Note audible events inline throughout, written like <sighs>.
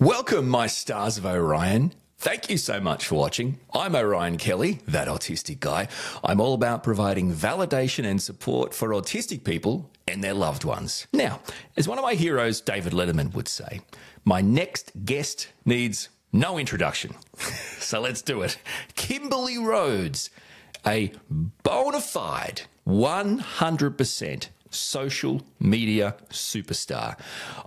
Welcome, my stars of Orion. Thank you so much for watching. I'm Orion Kelly, that autistic guy. I'm all about providing validation and support for autistic people and their loved ones. Now, as one of my heroes, David Letterman, would say, my next guest needs no introduction. <laughs> so let's do it. Kimberly Rhoades, a bona fide 100% social media superstar.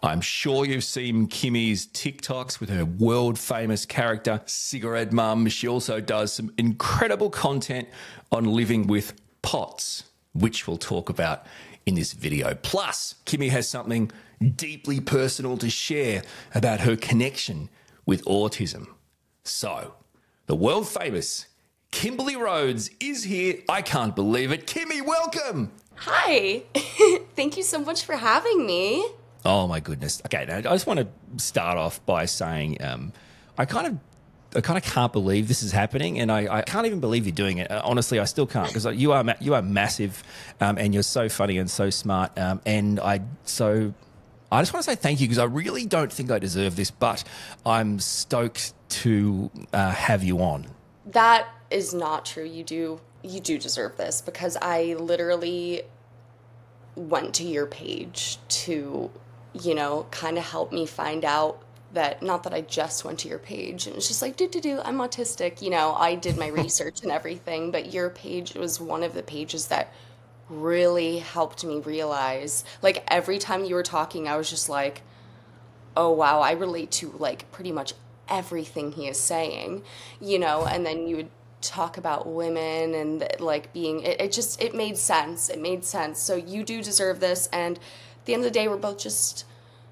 I'm sure you've seen Kimmi's TikToks with her world famous character, Cigarette Mum. She also does some incredible content on living with POTS, which we'll talk about in this video. Plus, Kimmi has something deeply personal to share about her connection with autism. So, the world famous Kimberly Rhoades is here. I can't believe it. Kimmy, welcome. Hi. <laughs> Thank you so much for having me. Oh my goodness. Okay, now I just want to start off by saying um, I kind of. I kind of can't believe this is happening, and I, I can't even believe you're doing it. Uh, honestly, I still can't because you are you are massive, um, and you're so funny and so smart. Um, and I so I just want to say thank you because I really don't think I deserve this, but I'm stoked to uh, have you on. That is not true. You do you do deserve this because I literally went to your page to, you know, kind of help me find out that not that I just went to your page and it's just like do do do I'm autistic, you know, I did my research and everything, but your page was one of the pages that really helped me realize like every time you were talking I was just like oh wow, I relate to like pretty much everything he is saying, you know, and then you would talk about women and like being it, it, just it made sense it made sense. So you do deserve this and at the end of the day we're both just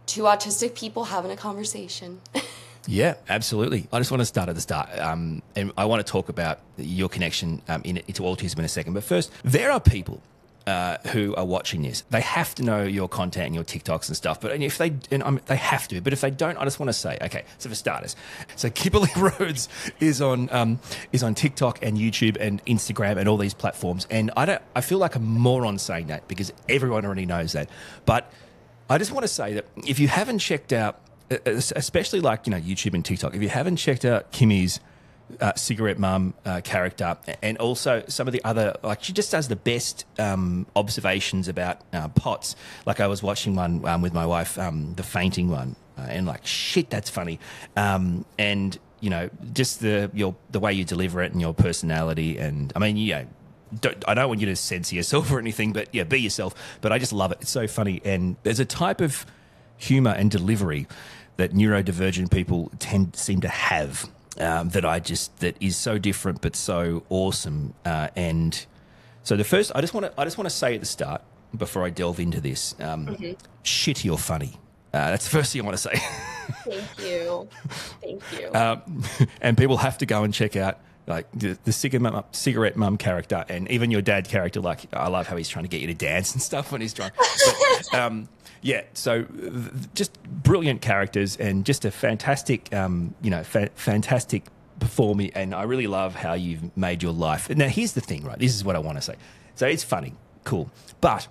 two autistic people having a conversation. <laughs> Yeah absolutely. I just want to start at the start um, and i want to talk about your connection um, in, into autism in a second. But first there are people uh, who are watching this, they have to know your content and your TikToks and stuff. But if they, and um, they have to. But if they don't, I just want to say, okay. So for starters, so Kimberly <laughs> Rhoades is on um, is on TikTok and YouTube and Instagram and all these platforms. And I don't, I feel like a moron saying that because everyone already knows that. But I just want to say that if you haven't checked out, especially like you know YouTube and TikTok, if you haven't checked out Kimmi's uh, cigarette mum uh, character, and also some of the other like she just does the best um, observations about uh, pots. Like I was watching one um, with my wife, um, the fainting one, uh, and like shit, that's funny. Um, and you know, just the your the way you deliver it and your personality, and I mean, you know. Don't, I don't want you to censor yourself or anything, but yeah, be yourself. But I just love it. It's so funny, and there's a type of humor and delivery that neurodivergent people tend seem to have um, that I just that is so different but so awesome. Uh, and so the first, I just want to I just want to say at the start before I delve into this, um, mm-hmm. shitty or funny. Uh, that's the <laughs> first thing I want to say. Thank you, thank you. <laughs> Um, <laughs> and people have to go and check out like the, the cigarette, mum, cigarette mum character and even your dad character. Like I love how he's trying to get you to dance and stuff when he's drunk. But, um, yeah, so just brilliant characters and just a fantastic, um, you know, fa- fantastic performing. And I really love how you've made your life. Now, here's the thing, right? This is what I want to say. So it's funny, cool, but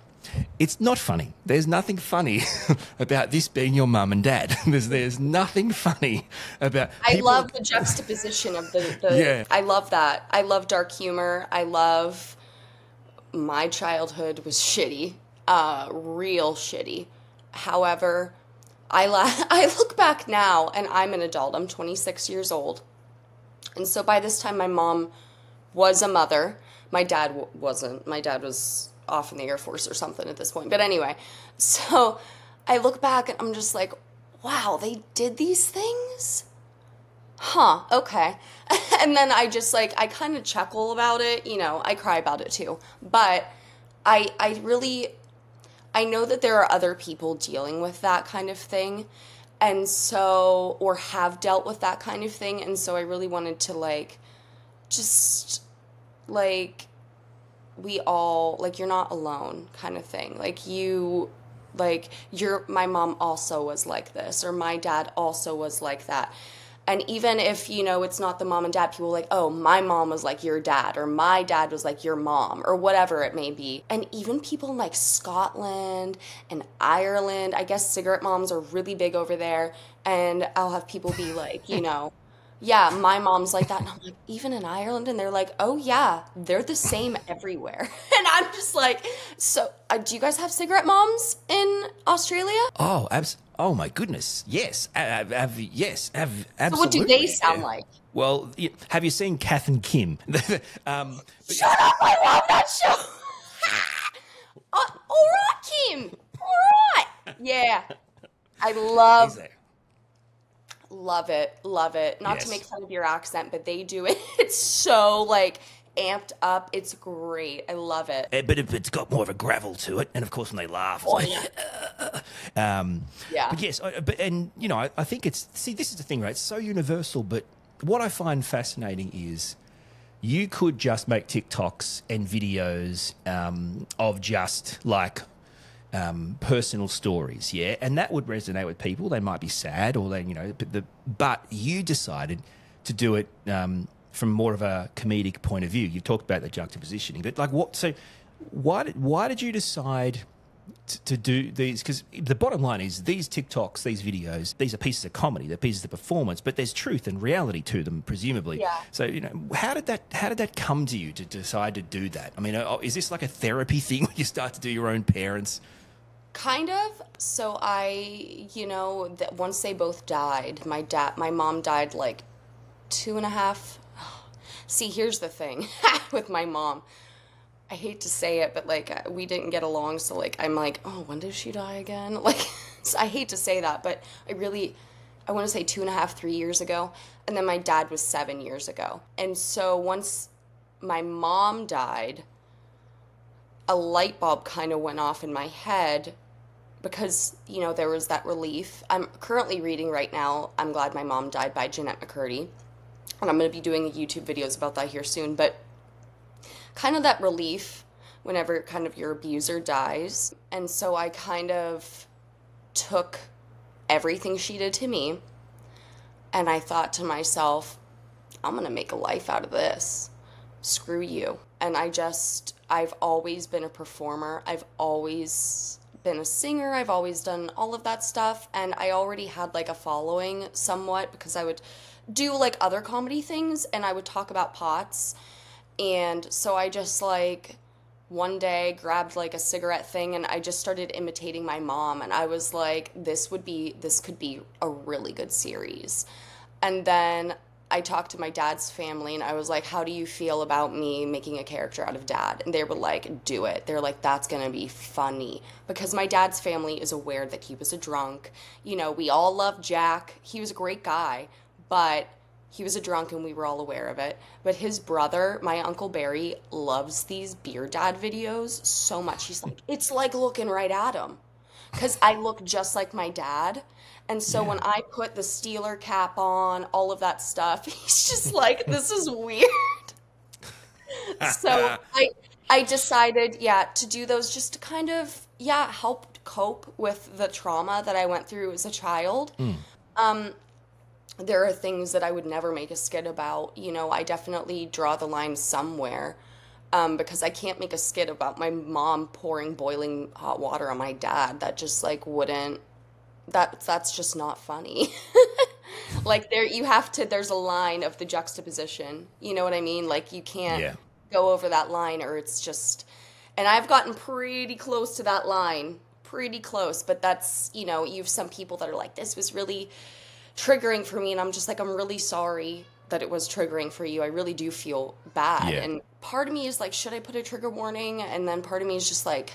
it's not funny. There's nothing funny <laughs> about this being your mum and dad. <laughs> There's there's nothing funny about. I love the juxtaposition of the, the. <laughs> Yeah. I love that. I love dark humor. I love. My childhood was shitty, uh, real shitty. However, I, la- <laughs> I look back now and I'm an adult. I'm 26 years old. And so by this time, my mom was a mother. My dad w- wasn't. My dad was off in the Air Force or something at this point. But anyway, <laughs> so I look back and I'm just like, wow, they did these things? Huh, okay. <laughs> and then I just like, I kind of chuckle about it. You know, I cry about it too. But I, I really I know that there are other people dealing with that kind of thing. And so, or have dealt with that kind of thing. And so I really wanted to, like, just, like, we all, like, you're not alone kind of thing. Like, you, like, your, my mom also was like this, or my dad also was like that. And even if, you know, it's not the mom and dad, people like, oh, my mom was like your dad, or my dad was like your mom, or whatever it may be. And even people in like Scotland and Ireland, I guess cigarette moms are really big over there. And I'll have people be like, you know, yeah, my mom's like that. And I'm like, even in Ireland? And they're like, oh, yeah, they're the same everywhere. <laughs> And I'm just like, so uh, do you guys have cigarette moms in Australia? Oh, abs- oh my goodness. Yes. Have, have, yes. Have, absolutely. So what do they sound like? Well, have you seen Kath and Kim? <laughs> um, Shut up! I love that show. <laughs> uh, all right, Kim. All right. Yeah. I love Love it. Love it. Not yes. to make fun of your accent, but they do it. <laughs> It's so like amped up. It's great. I love it. Eh, but it's got more of a gravel to it, and of course when they laugh, oh, like, yeah. um, yeah. But yes, but and you know, I, I, think it's see, this is the thing, right? It's so universal. But what I find fascinating is you could just make TikToks and videos um, of just like um, personal stories, yeah, and that would resonate with people. They might be sad, or they, you know, but, the, but you decided to do it um, from more of a comedic point of view. You've talked about the juxtapositioning, but like, what? So, why did why did you decide to, to do these? Because the bottom line is, these TikToks, these videos, these are pieces of comedy, they're pieces of performance, but there's truth and reality to them, presumably. Yeah. So, you know, how did that how did that come to you to decide to do that? I mean, uh, is this like a therapy thing <laughs> when you start to do your own parents? Kind of. So I, you know, that once they both died, my dad, my mom died like two and a half. <sighs> See, here's the thing <laughs> with my mom. I hate to say it, but like uh, we didn't get along. So like I'm like, oh, when did she die again? <laughs> Like, so I hate to say that, but I really, I want to say two and a half, three years ago, and then my dad was seven years ago. And so once my mom died, a light bulb kind of went off in my head because you know there was that relief. I'm currently reading right now. I'm glad my mom died by Jennette McCurdy, and I'm going to be doing YouTube videos about that here soon. But kind of that relief whenever kind of your abuser dies, and so I kind of took everything she did to me, and I thought to myself, I'm going to make a life out of this. Screw you. And I just, I've always been a performer. I've always been a singer. I've always done all of that stuff. And I already had like a following somewhat because I would do like other comedy things and I would talk about pots. And so I just like one day grabbed like a cigarette thing and I just started imitating my mom. And I was like, this would be, this could be a really good series. And then I talked to my dad's family and I was like, How do you feel about me making a character out of dad? And they were like, Do it. They're like, That's to be funny. Because my dad's family is aware that he was a drunk. You know, we all love Jack. He was a great guy, but he was a drunk and we were all aware of it. But his brother, my Uncle Barry, loves these beer dad videos so much. He's like, It's like looking right at him. Because I look just like my dad and so yeah. when I put the Steeler cap on, all of that stuff, <laughs> he's just like, this is weird. <laughs> so I I decided, yeah, to do those just to kind of, yeah, help cope with the trauma that I went through as a child. Mm. Um, there are things that I would never make a skit about. You know, I definitely draw the line somewhere. Um, because I can't make a skit about my mom pouring boiling hot water on my dad. That just like wouldn't that that's just not funny. <laughs> like there you have to there's a line of the juxtaposition. You know what I mean? Like you can't yeah. go over that line or it's just and I've gotten pretty close to that line. Pretty close, but that's, you know, you have some people that are like this was really triggering for me and I'm just like I'm really sorry that it was triggering for you. I really do feel bad. Yeah. And part of me is like should I put a trigger warning? And then part of me is just like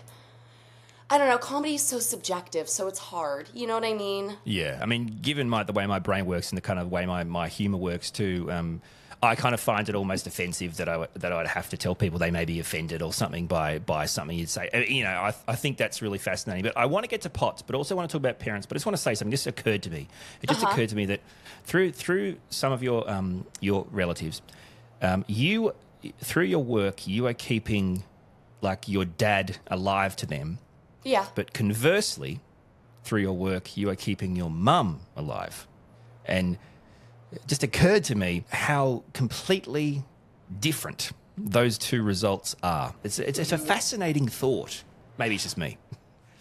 I don't know. Comedy is so subjective, so it's hard. You know what I mean? Yeah. I mean, given my the way my brain works and the kind of way my, my humor works too, um, I kind of find it almost offensive that I that I'd have to tell people they may be offended or something by by something you'd say. Uh, you know, I, I think that's really fascinating. But I want to get to pots, but also want to talk about parents. But I just want to say something. This occurred to me. It just uh-huh. occurred to me that through through some of your um, your relatives, um, you through your work, you are keeping like your dad alive to them yeah. But conversely, through your work, you are keeping your mum alive. And it just occurred to me how completely different those two results are. It's, it's, it's a fascinating thought. Maybe it's just me.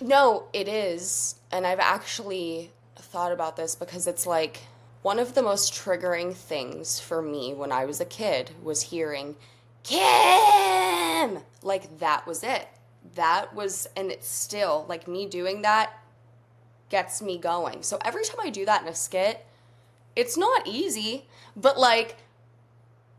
No, it is. And I've actually thought about this because it's like one of the most triggering things for me when I was a kid was hearing Kim. Like that was it. That was, and it's still like me doing that gets me going. So every time I do that in a skit, it's not easy, but like,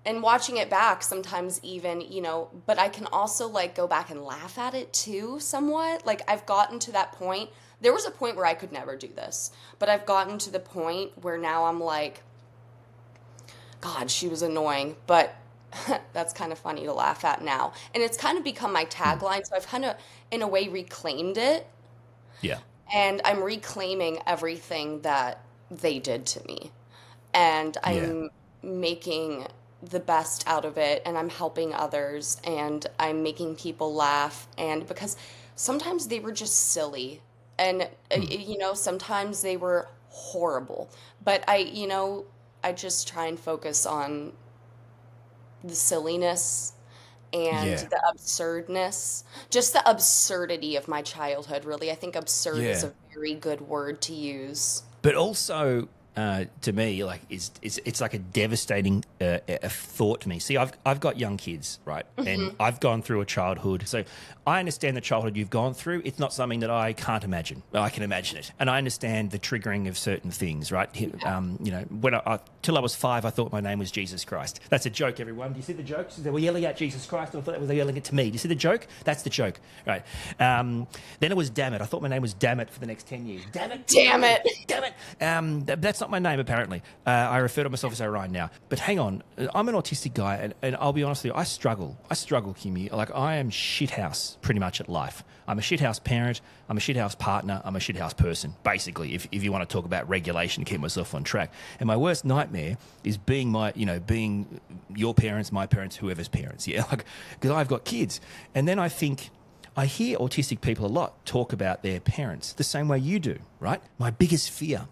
and watching it back sometimes even, you know, but I can also like go back and laugh at it too somewhat. Like I've gotten to that point. There was a point where I could never do this, but I've gotten to the point where now I'm like, God, she was annoying, but <laughs> that's kind of funny to laugh at now. And it's kind of become my tagline. So I've kind of, in a way, reclaimed it. Yeah. And I'm reclaiming everything that they did to me. And I'm yeah. making the best out of it and I'm helping others and I'm making people laugh. And because sometimes they were just silly. And, mm. you know, sometimes they were horrible. But I, you know, I just try and focus on the silliness and yeah. the absurdness, just the absurdity of my childhood, really. I think absurd yeah. is a very good word to use. But also, uh, to me, like it's, it's it's like a devastating uh, a thought to me. See, I've I've got young kids, right, mm-hmm. and I've gone through a childhood, so I understand the childhood you've gone through. It's not something that I can't imagine. I can imagine it, and I understand the triggering of certain things, right? Um, you know, when I, I, till I was five, I thought my name was Jesus Christ. That's a joke, everyone. Do you see the joke? They were yelling at Jesus Christ. and I thought they were yelling it to me. Do you see the joke? That's the joke, right? Um, then it was damn it. I thought my name was damn it for the next ten years. Damn it! Damn it! Damn it! Um, that's not my name, apparently. Uh, I refer to myself as Orion now. But hang on, I'm an autistic guy, and, and I'll be honest with you, I struggle. I struggle, Kimmi. Like, I am shithouse pretty much at life. I'm a shithouse parent, I'm a shithouse partner, I'm a shithouse person, basically, if, if you want to talk about regulation to keep myself on track. And my worst nightmare is being my, you know, being your parents, my parents, whoever's parents, yeah? <laughs> Like, because I've got kids. And then I think, I hear autistic people a lot talk about their parents the same way you do, right? My biggest fear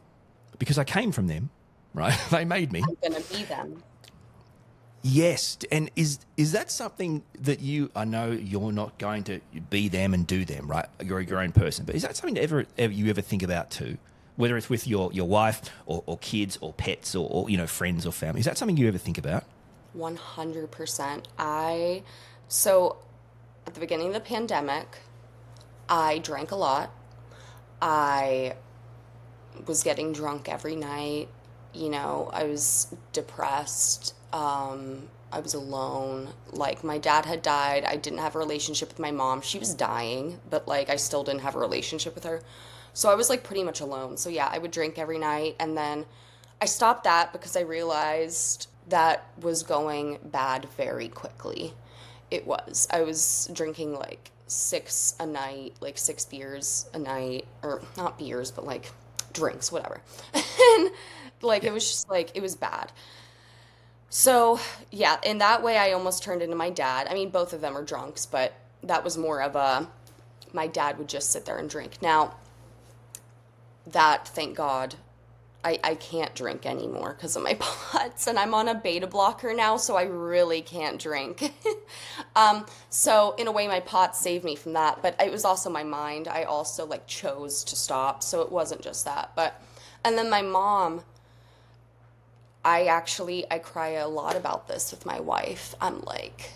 because I came from them, right? <laughs> they made me. I'm going to be them. Yes, and is is that something that you? I know you're not going to be them and do them, right? You're your own person, but is that something that ever, ever you ever think about too? Whether it's with your, your wife or, or kids or pets or, or you know friends or family, is that something you ever think about? One hundred percent. I so at the beginning of the pandemic, I drank a lot. I was getting drunk every night. You know, I was depressed. Um, I was alone. Like, my dad had died. I didn't have a relationship with my mom. She was dying, but like, I still didn't have a relationship with her. So I was like pretty much alone. So yeah, I would drink every night. And then I stopped that because I realized that was going bad very quickly. It was. I was drinking like six a night, like six beers a night, or not beers, but like drinks, whatever. <laughs> and like yeah. it was just like it was bad. So, yeah, in that way I almost turned into my dad. I mean, both of them are drunks, but that was more of a my dad would just sit there and drink. Now, that thank God I, I can't drink anymore because of my <laughs> POTS and I'm on a beta blocker now, so I really can't drink. <laughs> um, so in a way, my POTS saved me from that, but it was also my mind. I also like chose to stop, so it wasn't just that. But and then my mom, I actually I cry a lot about this with my wife. I'm like,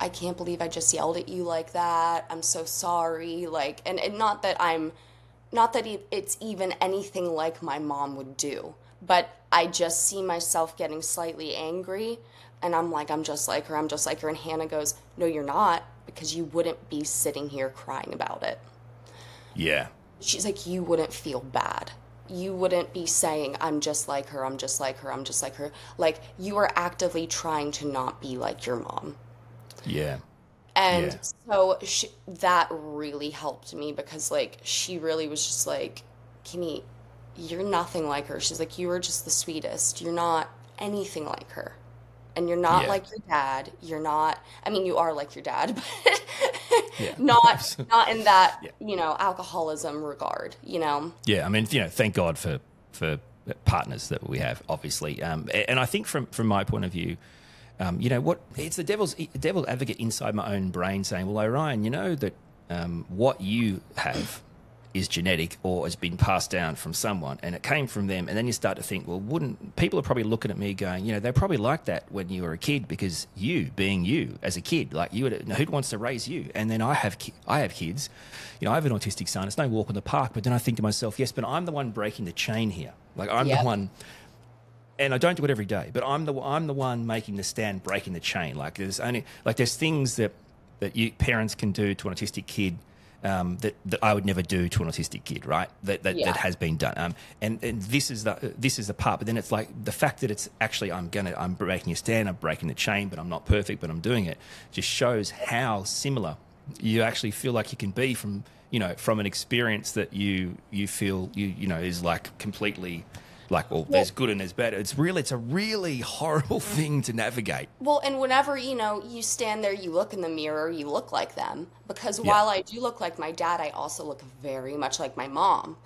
I can't believe I just yelled at you like that. I'm so sorry. Like, and, and not that I'm not that it's even anything like my mom would do, but I just see myself getting slightly angry and I'm like, I'm just like her, I'm just like her. And Hannah goes, No, you're not, because you wouldn't be sitting here crying about it. Yeah. She's like, You wouldn't feel bad. You wouldn't be saying, I'm just like her, I'm just like her, I'm just like her. Like, you are actively trying to not be like your mom. Yeah. And yeah. so she, that really helped me because, like, she really was just like, Kimmi, you're nothing like her. She's like, you are just the sweetest. You're not anything like her. And you're not yeah. like your dad. You're not, I mean, you are like your dad, <laughs> but yeah. <laughs> not, <laughs> not in that, you know, alcoholism regard, you know? Yeah. I mean, you know, thank God for, for, partners that we have, obviously. Um, and I think from from my point of view, um, you know what? It's the devil's devil advocate inside my own brain saying, "Well, Orion, you know that um, what you have is genetic or has been passed down from someone and it came from them. And then you start to think well wouldn't people are probably looking at me going you know they're probably like that when you were a kid because you being you as a kid like you would, who wants to raise you? And then i have i have kids. You know i have an autistic son. It's no walk in the park. But then i think to myself yes but i'm the one breaking the chain here. Like i'm yep. the one and I don't do it every day, but I'm the I'm the one making the stand, breaking the chain. Like there's only like there's things that that you parents can do to an autistic kid um, that, that I would never do to an autistic kid, right? That that, yeah. that has been done. Um, and, and this is the this is the part. But then it's like the fact that it's actually I'm gonna I'm breaking a stand, I'm breaking the chain, but I'm not perfect, but I'm doing it. Just shows how similar you actually feel like you can be from you know from an experience that you you feel you you know is like completely like well, well there's good and there's bad. It's really it's a really <laughs> horrible thing to navigate. Well and whenever you know you stand there you look in the mirror you look like them. Because yeah. while i do look like my dad i also look very much like my mom.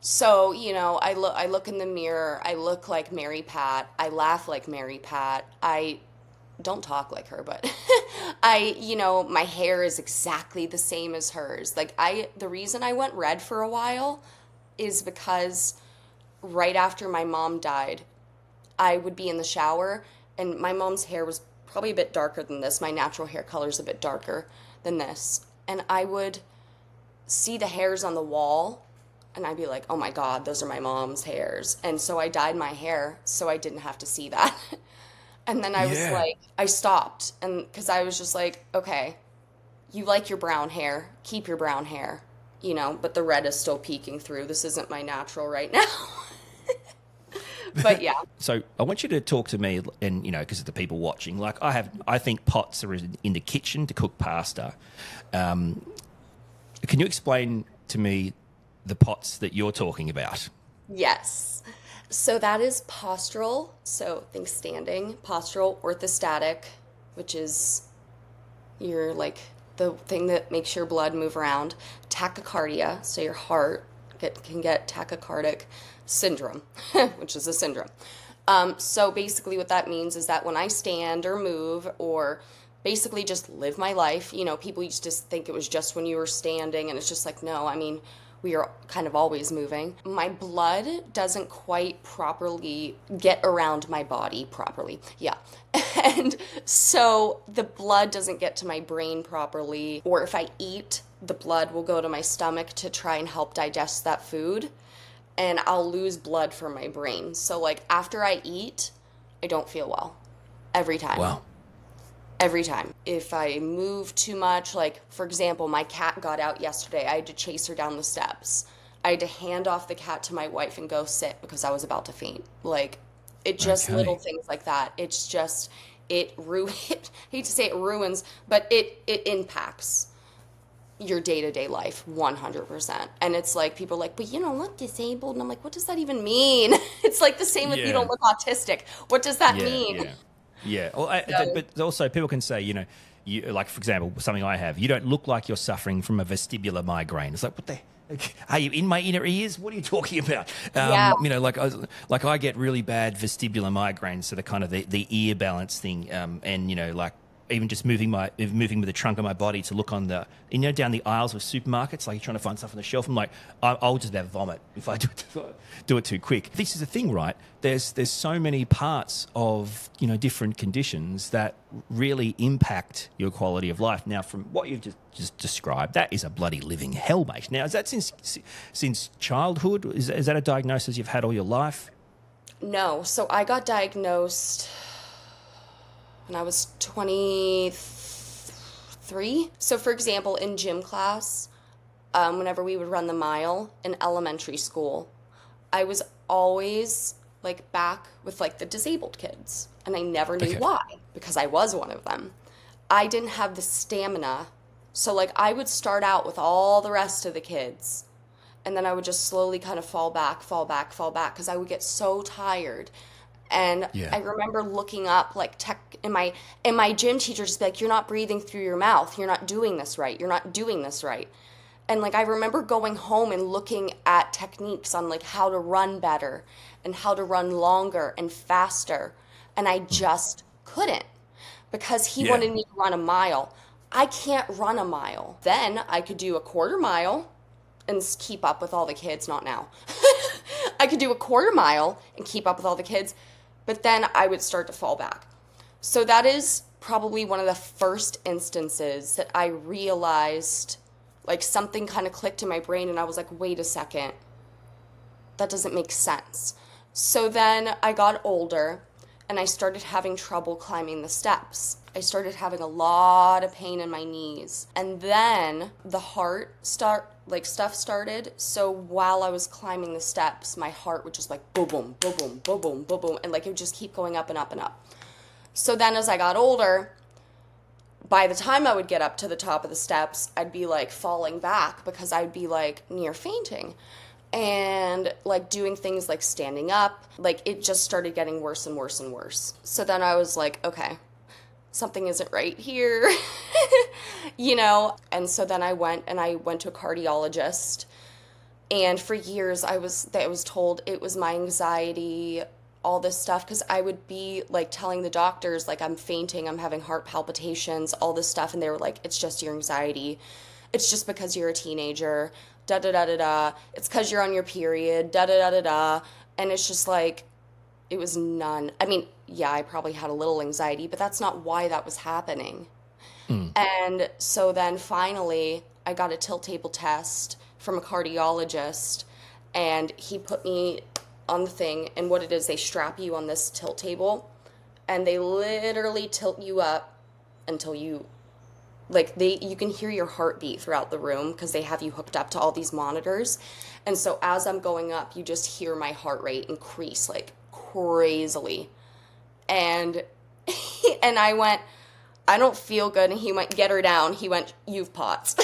So you know i look i look in the mirror i look like mary pat i laugh like mary pat i don't talk like her but <laughs> i you know my hair is exactly the same as hers. Like i the reason i went red for a while is because right after my mom died, I would be in the shower, and my mom's hair was probably a bit darker than this. My natural hair color is a bit darker than this. And I would see the hairs on the wall, and I'd be like, oh my God, those are my mom's hairs. And so I dyed my hair so I didn't have to see that. <laughs> and then I yeah. was like, I stopped, and because I was just like, okay, you like your brown hair, keep your brown hair, you know, but the red is still peeking through. This isn't my natural right <laughs> now. But yeah. <laughs> so I want you to talk to me, and you know, because of the people watching, like I have, I think pots are in the kitchen to cook pasta. Um, can you explain to me the pots that you're talking about? Yes. So that is postural. So think standing, postural, orthostatic, which is your like the thing that makes your blood move around, tachycardia, so your heart get, can get tachycardic, syndrome, <laughs> which is a syndrome. Um, so basically, what that means is that when I stand or move or basically just live my life, you know, people used to think it was just when you were standing, and it's just like, no, I mean, we are kind of always moving. My blood doesn't quite properly get around my body properly. Yeah. <laughs> and so the blood doesn't get to my brain properly, or if I eat, the blood will go to my stomach to try and help digest that food and I'll lose blood from my brain. So like after I eat, I don't feel well every time. Wow. Every time. If I move too much, like for example, my cat got out yesterday. I had to chase her down the steps. I had to hand off the cat to my wife and go sit because I was about to faint. Like it just okay. little things like that. It's just it ru <laughs> hate to say it ruins, but it it impacts your day to day life 100%. And it's like, people are like, but you don't look disabled. And I'm like, what does that even mean? <laughs> it's like the same with yeah. you don't look autistic. What does that yeah, mean? Yeah. yeah. Well, I, so, but also people can say, you know, you, like for example, something I have, you don't look like you're suffering from a vestibular migraine. It's like, what the are you in my inner ears? What are you talking about? Um, yeah. You know, like I, like I get really bad vestibular migraines, so the kind of the, the ear balance thing, um, and you know, like even just moving my moving with the trunk of my body to look on the you know down the aisles of supermarkets like you're trying to find stuff on the shelf. I'm like i'll just about vomit if i do it, <laughs> do it too quick. This is the thing right? There's there's so many parts of you know different conditions that really impact your quality of life. Now from what you've just, just described that is a bloody living hell mate now is that since since childhood? Is, is that a diagnosis you've had all your life? No. So i got diagnosed when I was 23. So, for example, in gym class, um, whenever we would run the mile in elementary school, I was always like back with like the disabled kids. And I never knew okay. why because I was one of them. I didn't have the stamina. So, like, I would start out with all the rest of the kids. And then I would just slowly kind of fall back, fall back, fall back because I would get so tired and yeah. I remember looking up like tech in my and my gym teacher just be like, "You're not breathing through your mouth. You're not doing this right. You're not doing this right." And like I remember going home and looking at techniques on like how to run better and how to run longer and faster. And I just couldn't because he yeah. wanted me to run a mile. I can't run a mile. Then I could do a quarter mile and keep up with all the kids, not now. <laughs> I could do a quarter mile and keep up with all the kids, but then I would start to fall back. So that is probably one of the first instances that I realized like something kind of clicked in my brain and I was like, wait a second, that doesn't make sense. So then I got older and I started having trouble climbing the steps. I started having a lot of pain in my knees. And then the heart start like stuff started. So while I was climbing the steps, my heart would just like boom boom boom boom boom boom boom boom and like it would just keep going up and up and up. So then as I got older, by the time I would get up to the top of the steps, I'd be like falling back because I'd be like near fainting and like doing things like standing up. Like it just started getting worse and worse and worse. So then I was like, okay, something isn't right here, <laughs> you know? And so then I went and I went to a cardiologist. And for years I was I was told it was my anxiety all this stuff because I would be like telling the doctors like I'm fainting, I'm having heart palpitations, all this stuff, and they were like, "It's just your anxiety. It's just because you're a teenager." Da da da da da. It's because you're on your period. Da da da da da. And it's just like, it was none. I mean, yeah, I probably had a little anxiety, but that's not why that was happening. Mm. And so then finally, I got a tilt table test from a cardiologist, and he put me on the thing, and what it is, they strap you on this tilt table, and they literally tilt you up until you like they you can hear your heartbeat throughout the room because they have you hooked up to all these monitors and so as i'm going up you just hear my heart rate increase like crazily and <laughs> and i went i don't feel good and he went get her down he went you've pots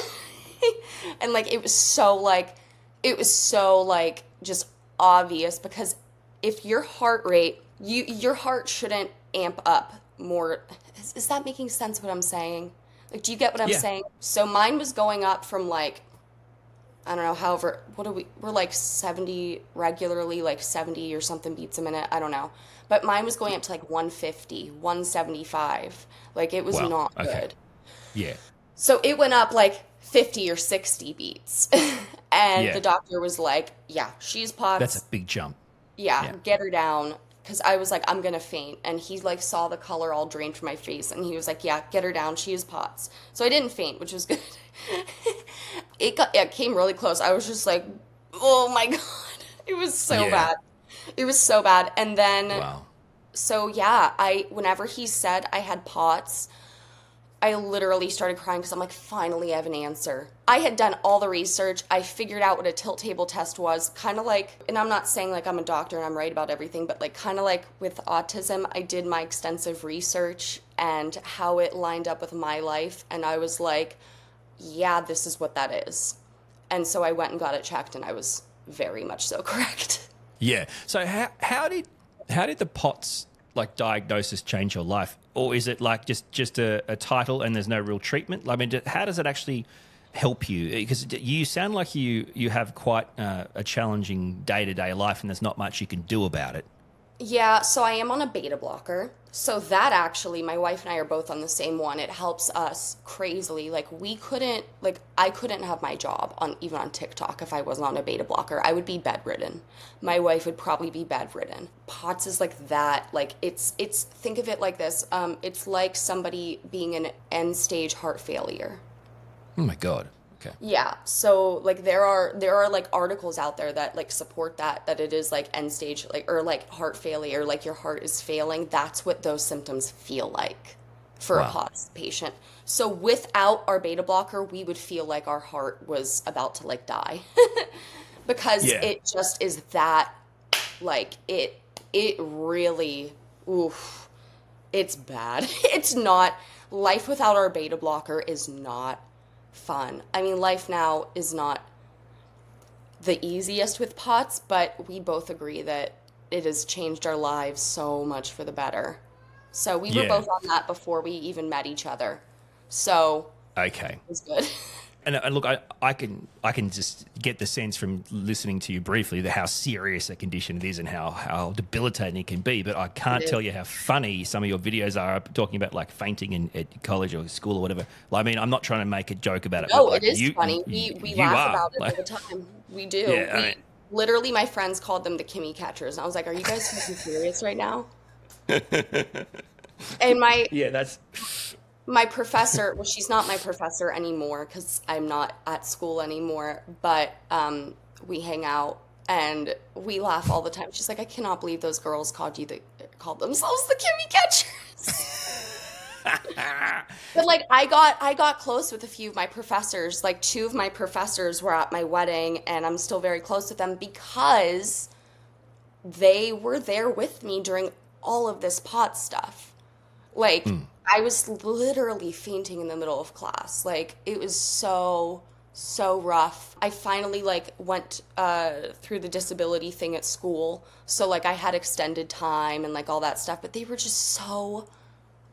<laughs> and like it was so like it was so like just obvious because if your heart rate, you your heart shouldn't amp up more. Is, is that making sense? What I'm saying? Like, do you get what I'm yeah. saying? So mine was going up from like I don't know, however, what are we? We're like 70 regularly, like 70 or something beats a minute. I don't know. But mine was going up to like 150, 175. Like it was wow. not okay. good. Yeah. So it went up like 50 or 60 beats. <laughs> and yeah. the doctor was like, yeah, she's POTS. That's a big jump. Yeah, yeah. get her down. Because I was like, I'm going to faint. And he like saw the color all drained from my face. And he was like, yeah, get her down. She is POTS. So I didn't faint, which was <laughs> good. it, got, it came really close. I was just like, oh my <laughs> God. It was so yeah. bad. It was so bad. And then, wow. so yeah, I, whenever he said I had POTS, I literally started crying because I'm like, finally, I have an answer. I had done all the research. I figured out what a tilt table test was. Kind of like, and I'm not saying like I'm a doctor and I'm right about everything, but like kind of like with autism, I did my extensive research and how it lined up with my life. And I was like, yeah, this is what that is. And so I went and got it checked and I was very much so <laughs> correct. Yeah. So how, how did how did the POTS like diagnosis change your life, or is it like just just a, a title and there's no real treatment? I mean, how does it actually help you? Because you sound like you you have quite uh, a challenging day to day life, and there's not much you can do about it. Yeah, so I am on a beta blocker. So that actually, my wife and I are both on the same one. It helps us crazily. Like we couldn't, like I couldn't have my job on even on TikTok if I wasn't on a beta blocker. I would be bedridden. My wife would probably be bedridden. POTS is like that. Like it's it's think of it like this. Um, it's like somebody being an end stage heart failure. Oh my god. Okay. Yeah. So like there are there are like articles out there that like support that that it is like end stage like or like heart failure like your heart is failing. That's what those symptoms feel like for wow. a POTS patient. So without our beta blocker, we would feel like our heart was about to like die. <laughs> because yeah. it just is that like it it really oof it's bad. <laughs> it's not life without our beta blocker is not fun. I mean, life now is not the easiest with POTS, but we both agree that it has changed our lives so much for the better. So we were both on that before we even met each other. So okay, it was good. <laughs> And, and, look, I, I can I can just get the sense from listening to you briefly that how serious a condition it is and how, how debilitating it can be. But I can't tell you how funny some of your videos are talking about like fainting in at college or school or whatever. I mean, I'm not trying to make a joke about it. No, like, it is you, funny. We we laugh are. about it like, all the time. We do. Yeah, we, I mean, literally, my friends called them the Kimmi catchers, and I was like, "Are you guys serious right now?" <laughs> and my yeah, that's my professor well she's not my professor anymore because i'm not at school anymore but um, we hang out and we laugh all the time. She's like i cannot believe those girls called you the called themselves the kimmi catchers. <laughs> But like i got i got close with a few of my professors like two of my professors were at my wedding and i'm still very close with them because they were there with me during all of this pot stuff. Like mm. I was literally fainting in the middle of class. Like it was so so rough. I finally like went uh, through the disability thing at school, so like I had extended time and like all that stuff. But they were just so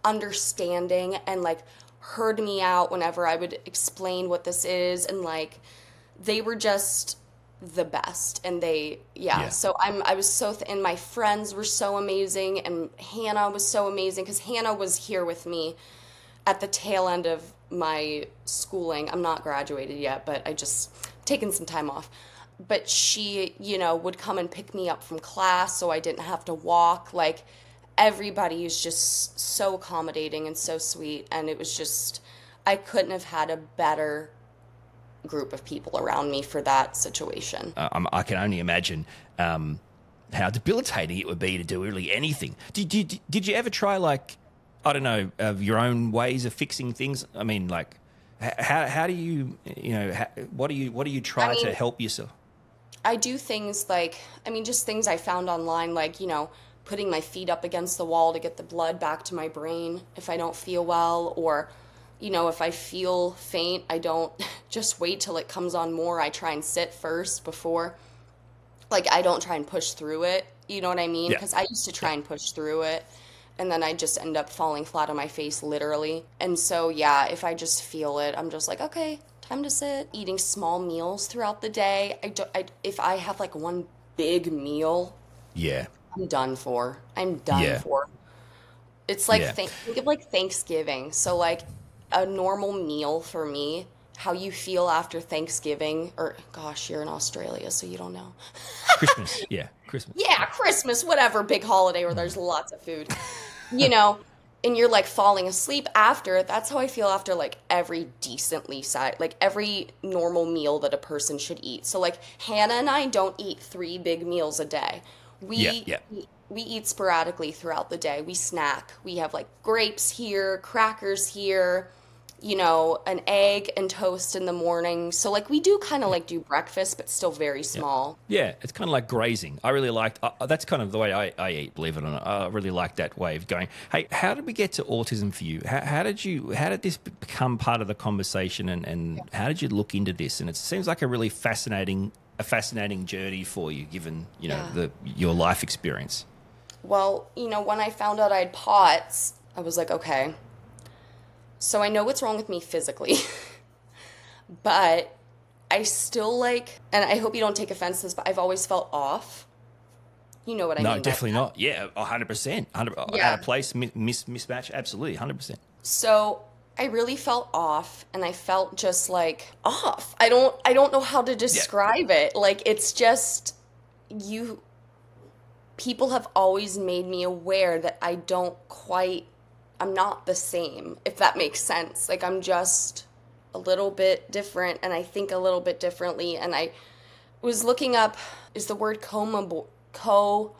understanding and like heard me out whenever I would explain what this is, and like they were just the best and they yeah, yeah. so i'm i was so th- and my friends were so amazing and hannah was so amazing because hannah was here with me at the tail end of my schooling. I'm not graduated yet but i just taken some time off. But she you know would come and pick me up from class so i didn't have to walk. Like everybody is just so accommodating and so sweet and it was just i couldn't have had a better group of people around me for that situation. Uh, I can only imagine um, how debilitating it would be to do really anything. Did, did, did you ever try, like, I don't know, of your own ways of fixing things? I mean, like, how, how do you, you know, how, what do you, what do you try I mean, to help yourself? I do things like, I mean, just things I found online, like, you know, putting my feet up against the wall to get the blood back to my brain if I don't feel well, or you know, if I feel faint, I don't <laughs> just wait till it comes on more. I try and sit first before, like, I don't try and push through it. You know what I mean? Because yeah. I used to try and push through it and then I just end up falling flat on my face, literally. And so, yeah, if I just feel it, I'm just like, okay, time to sit. Eating small meals throughout the day. I, do, I if I have like one big meal, yeah, I'm done for. I'm done yeah. for. It's like yeah. think, think of like Thanksgiving. So like a normal meal for me how you feel after Thanksgiving, or gosh, you're in Australia, so you don't know. <laughs> Christmas, yeah, Christmas. Yeah, Christmas, whatever big holiday where there's mm-hmm. lots of food, you know, and you're like falling asleep after. That's how I feel after like every decently size, like every normal meal that a person should eat. So like Hannah and I don't eat three big meals a day. We yeah, yeah. We, we eat sporadically throughout the day. We snack. We have like grapes here, crackers here you know, an egg and toast in the morning. So like we do kind of like do breakfast, but still very small. Yeah, yeah it's kind of like grazing. I really liked. Uh, that's kind of the way I, I eat. Believe it or not, I really like that way of going. Hey, how did we get to autism for you? How, how did you? How did this become part of the conversation? And, and yeah. how did you look into this? And it seems like a really fascinating, a fascinating journey for you, given you know yeah. the your life experience. Well, you know, when I found out I had POTS, I was like, okay, so I know what's wrong with me physically, <laughs> but I still like, and I hope you don't take offense to this, but I've always felt off. You know what I no, mean? No, definitely not. Yeah, 100%. 100 yeah. Out of place, mis- mismatch, absolutely, 100%. So I really felt off and I felt just like off. I don't I don't know how to describe yeah. it. Like it's just you people have always made me aware that I don't quite I'm not the same, if that makes sense. Like I'm just a little bit different and I think a little bit differently. And I was looking up is the word coma co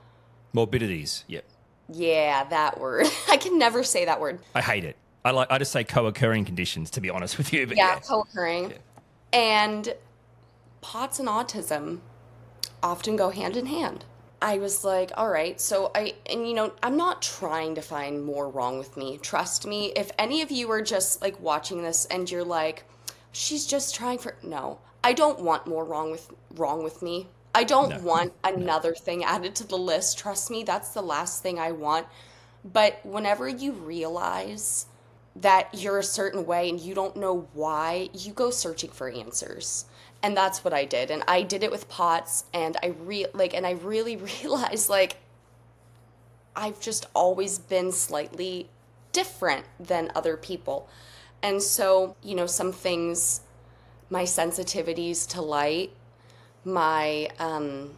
morbidities. Yep. Yeah, that word. <laughs> I can never say that word. I hate it. I like I just say co-occurring conditions to be honest with you. But yeah, yeah. co-occurring. Yeah. And POTS and autism often go hand in hand. I was like, all right. So I, and you know, I'm not trying to find more wrong with me. Trust me. If any of you are just like watching this and you're like, she's just trying for, no, I don't want more wrong with, wrong with me. I don't no. want another no. thing added to the list. Trust me, that's the last thing I want. But whenever you realize that you're a certain way and you don't know why, you go searching for answers. And that's what I did. And I did it with POTS and I re like and I really <laughs> realized like I've just always been slightly different than other people. And so, you know, some things my sensitivities to light, my um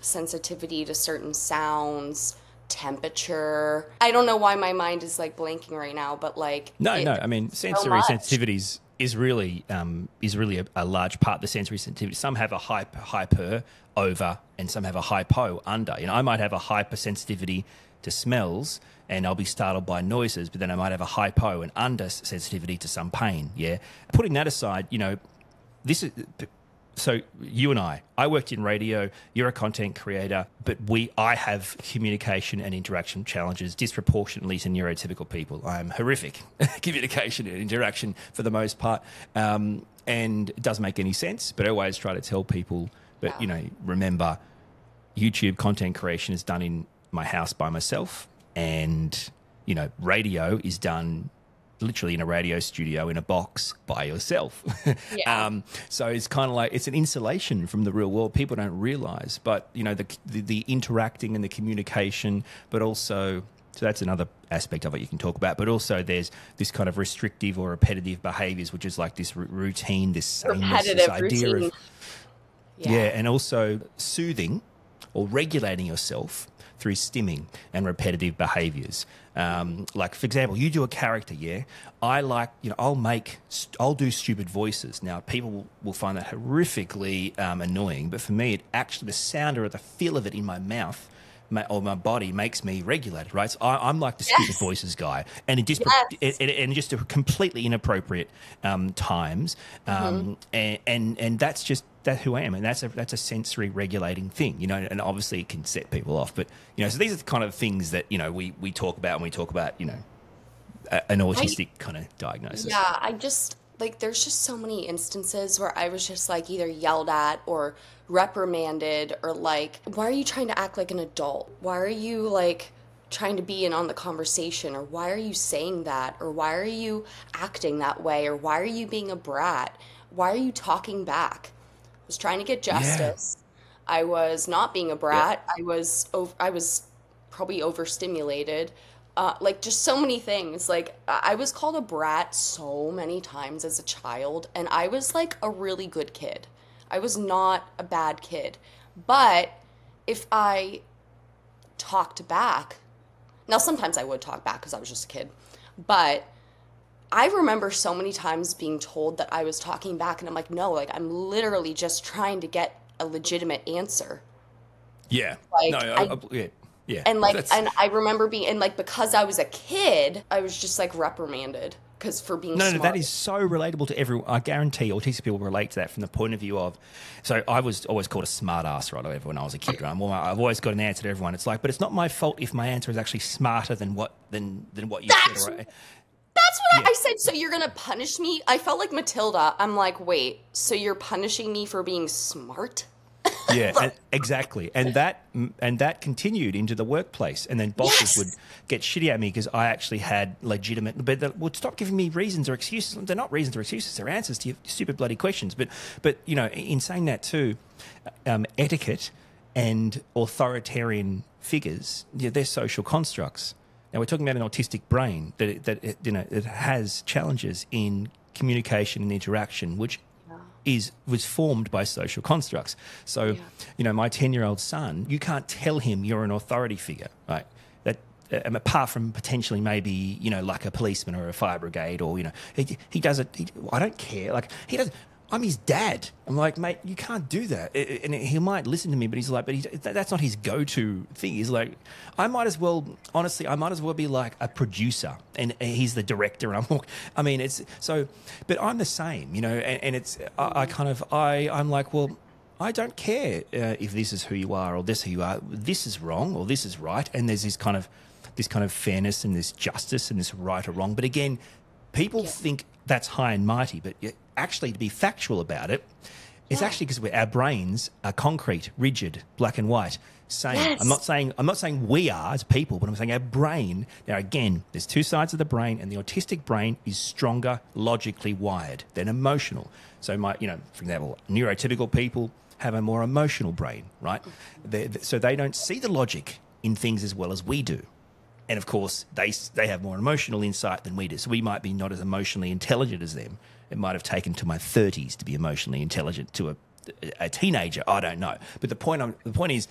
sensitivity to certain sounds, temperature. I don't know why my mind is like blanking right now, but like no, it, no. I mean, sensory so sensitivities is really um, is really a, a, large part. Of the sensory sensitivity. Some have a hyper hyper over, and some have a hypo under. You know, I might have a hypersensitivity to smells, and I'll be startled by noises, but then I might have a hypo and under sensitivity to some pain. Yeah, putting that aside, you know, this is so you and I, I worked in radio. You're a content creator, but we, I have communication and interaction challenges disproportionately to neurotypical people. I'm horrific <laughs> communication and interaction for the most part, um, and it doesn't make any sense. But I always try to tell people, but you know, remember, YouTube content creation is done in my house by myself, and you know, radio is done literally in a radio studio in a box by yourself. <laughs> Yeah. um, so it's kind of like it's an insulation from the real world. People don't realize, but you know the, the, the interacting and the communication, but also so that's another aspect of it you can talk about. But also there's this kind of restrictive or repetitive behaviors, which is like this r- routine, this sameness, this idea routine. of yeah. yeah, and also soothing or regulating yourself through stimming and repetitive behaviors. Um, like, for example, you do a character, yeah? I like, you know, I'll make, I'll do stupid voices. Now, people will find that horrifically um, annoying, but for me, it actually, the sound or the feel of it in my mouth or my body makes me regulated, right? So I, am like the stupid yes. voices guy, and it just yes. it, it, and just completely inappropriate um, times, um, mm-hmm. and, and and that's just that's who I am, and that's a that's a sensory regulating thing, you know. And obviously, it can set people off, but you know, so these are the kind of things that you know we we talk about when we talk about you know a, an autistic I, kind of diagnosis. Yeah, I just like there's just so many instances where I was just like either yelled at or reprimanded or like, why are you trying to act like an adult? Why are you like trying to be in on the conversation or why are you saying that or why are you acting that way or why are you being a brat? Why are you talking back? Was trying to get justice. Yeah. I was not being a brat. Yeah. I was over, I was probably overstimulated. Uh, like just so many things. Like I was called a brat so many times as a child, and I was like a really good kid. I was not a bad kid, but if I talked back, now sometimes I would talk back because I was just a kid, but I remember so many times being told that I was talking back, and I'm like, no, like I'm literally just trying to get a legitimate answer. Yeah. Like, no, I, I, yeah. Yeah. And like, That's... and I remember being, and like, because I was a kid, I was just like reprimanded because for being no, smart. no, that is so relatable to everyone. I guarantee autistic people relate to that from the point of view of. So I was always called a smart ass, right? When I was a kid, right? Well, I've always got an answer to everyone. It's like, but it's not my fault if my answer is actually smarter than what than than what you That's said. Right? That's what yeah. I said. So you're gonna punish me? I felt like Matilda. I'm like, wait. So you're punishing me for being smart? <laughs> yeah, and, exactly. And that and that continued into the workplace, and then bosses yes. would get shitty at me because I actually had legitimate, but they would stop giving me reasons or excuses. They're not reasons or excuses; they're answers to your stupid bloody questions. But but you know, in saying that too, um, etiquette and authoritarian figures, yeah, they're social constructs. Now we're talking about an autistic brain that it, that it, you know it has challenges in communication and interaction, which is was formed by social constructs. So, yeah. you know, my ten year old son, you can't tell him you're an authority figure, right? That um, apart from potentially maybe you know like a policeman or a fire brigade or you know he, he does it. He, I don't care. Like he does. I'm his dad. I'm like, mate, you can't do that. And he might listen to me, but he's like, but he, that's not his go-to thing. He's like, I might as well, honestly, I might as well be like a producer, and he's the director, and I'm, I mean, it's so, but I'm the same, you know, and, and it's, I, I, kind of, I, I'm like, well, I don't care uh, if this is who you are or this who you are. This is wrong or this is right, and there's this kind of, this kind of fairness and this justice and this right or wrong. But again, people yeah. think that's high and mighty, but actually, to be factual about it, It's yeah. actually because our brains are concrete, rigid, black and white. Same. Yes. I'm not saying I'm not saying we are as people, but I'm saying our brain. Now again, there's two sides of the brain, and the autistic brain is stronger logically wired than emotional. So my, you know, for example, neurotypical people have a more emotional brain, right? They're, so they don't see the logic in things as well as we do. And of course, they they have more emotional insight than we do. So we might be not as emotionally intelligent as them. It might have taken to my 30s to be emotionally intelligent to a a teenager. I don't know. But the point I'm, the point is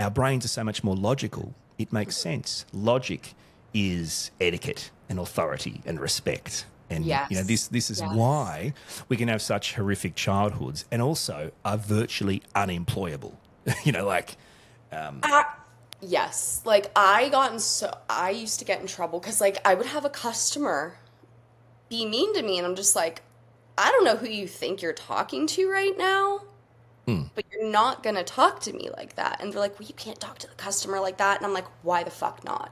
our brains are so much more logical, it makes sense. Logic is etiquette and authority and respect. And yes. you know this this is yes. why we can have such horrific childhoods and also are virtually unemployable. <laughs> you know, like um, uh, yes, like I got in so I used to get in trouble because like I would have a customer be mean to me, and I'm just like, I don't know who you think you're talking to right now. Mm. But you're not gonna talk to me like that. And they're like, well, you can't talk to the customer like that. And I'm like, why the fuck not?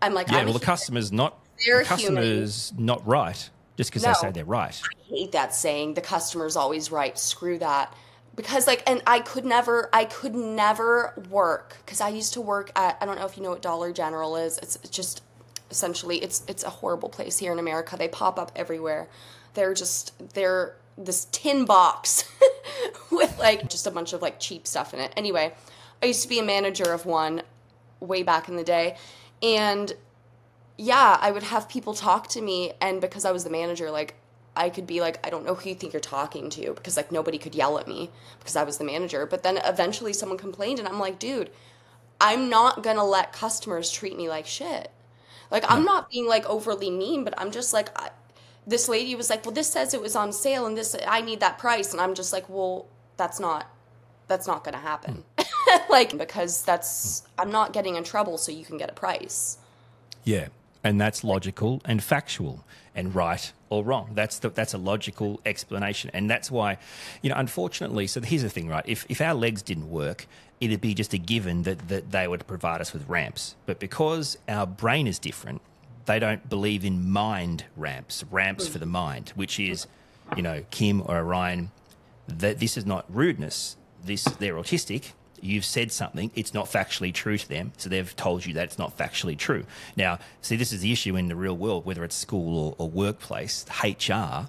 I'm like, yeah, I'm well, the customer's not. They're the customer's human. not right just because no, they say they're right. I hate that saying. The customer's always right. Screw that. Because like, and I could never, I could never work because I used to work at. I don't know if you know what Dollar General is. It's just essentially it's it's a horrible place here in America. They pop up everywhere. They're just they're this tin box <laughs> with like just a bunch of like cheap stuff in it. Anyway, I used to be a manager of one way back in the day. And yeah, I would have people talk to me and because I was the manager, like I could be like, I don't know who you think you're talking to because like nobody could yell at me because I was the manager. But then eventually someone complained and I'm like, dude, I'm not going to let customers treat me like shit. Like I'm not being like overly mean, but I'm just like I, this lady was like, "Well, this says it was on sale, and this I need that price," and I'm just like, "Well, that's not that's not going to happen." <laughs> like because that's I'm not getting in trouble, so you can get a price. Yeah, and that's logical and factual and right or wrong. That's the, that's a logical explanation, and that's why, you know, unfortunately. So here's the thing, right? If if our legs didn't work, it'd be just a given that that they would provide us with ramps. But because our brain is different, they don't believe in mind ramps, ramps for the mind, which is, you know, Kim or Orion, that this is not rudeness. This they're autistic. You've said something, it's not factually true to them, so they've told you that it's not factually true. Now, see, this is the issue in the real world, whether it's school or, or workplace. HR